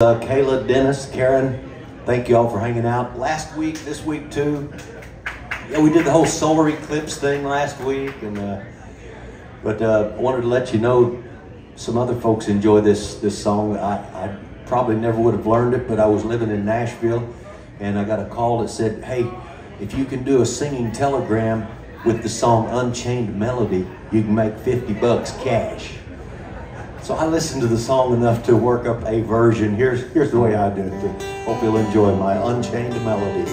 Uh, Kayla, Dennis, Karen, thank you all for hanging out. Last week, this week too. Yeah, we did the whole solar eclipse thing last week, and uh, but uh, I wanted to let you know some other folks enjoy this this song. I, I probably never would have learned it, but I was living in Nashville, and I got a call that said, "Hey, if you can do a singing telegram with the song Unchained Melody, you can make 50 bucks cash." So I listened to the song enough to work up a version. Here's, here's the way I do it. Hope you'll enjoy my Unchained Melody.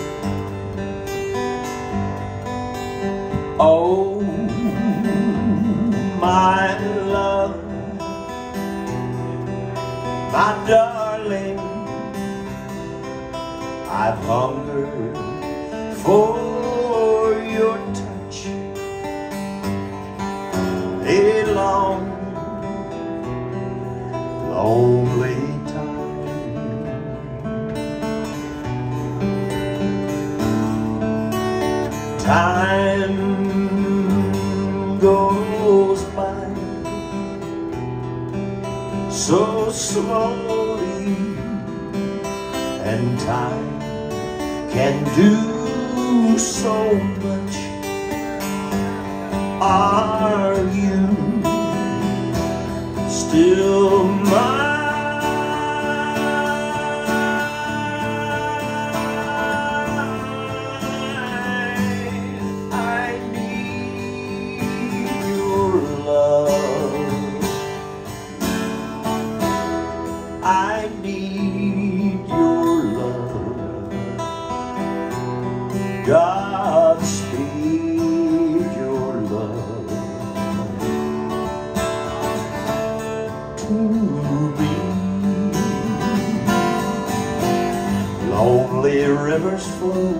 Oh, my love, my darling, I've hungered for lonely time. Time goes by so slowly, and time can do so much. Are you still rivers flow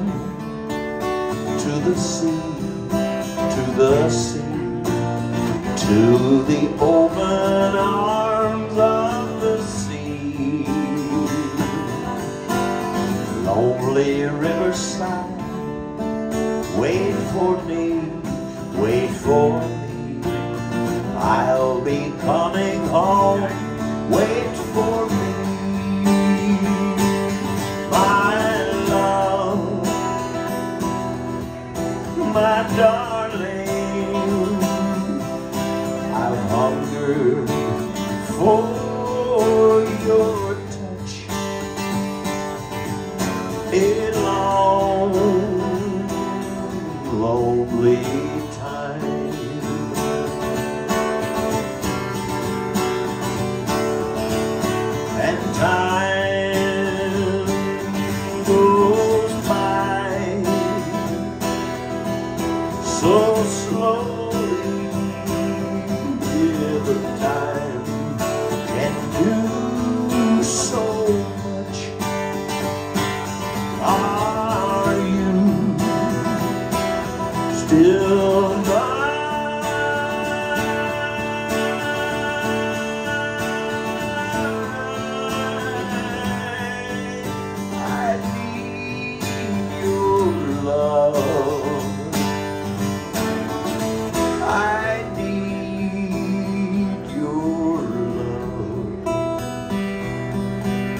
to the sea, to the sea, to the open arms of the sea. Lonely riverside, wait for me, wait for me. Darling, I've hungered for your touch. A long, lonely Time can do so much. Are you still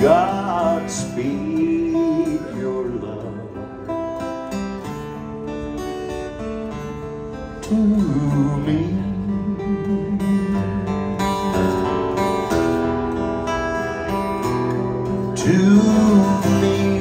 Godspeed your love to me. To